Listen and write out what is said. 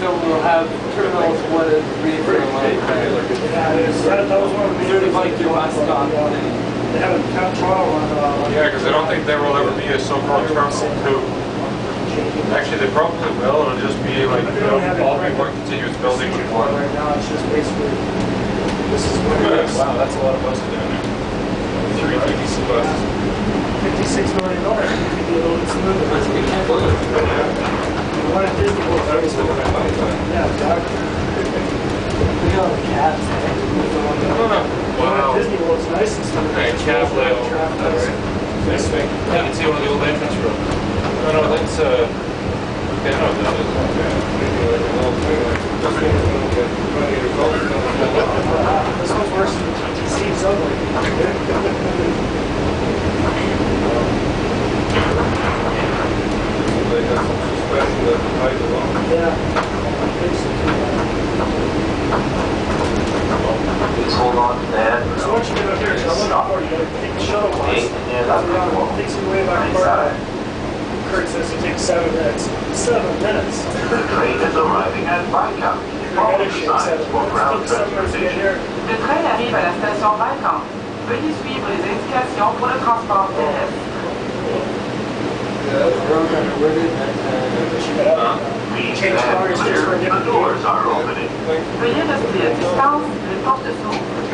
so we'll have terminals one and three for the line. Yeah, that like your last stop. Yeah, because I don't think there will ever be a so-called terminal two. Actually, they probably will. It'll just be like you know, all be more continuous building with one. Right now, it's just basically this is what it is. Wow, that's a lot of buses down there. Three TTC buses. 56 was, yeah, at all the Wow. Disney World's nice and smooth. Hey, cab layout. Traffic. Nice thing. Yeah, I can see one of the old entrance roads. No, no, that's, uh, yeah, no, that is. Yeah. Please hold on to that. So once you get up here, you gotta take the shuttle bus. Eight, yeah, cool. Takes you way back far. Kurt says it takes seven minutes. Seven minutes. The train is arriving at Viscount. Follow the signs for ground transportation. Le train arrive à la station Viscount. Veuillez suivre les indications pour le transport terrestre. The road on the ribbon and, uh, Change stand cars just for a clear. The doors are opening. Veuillez rester à distance, les portes s'ouvrent.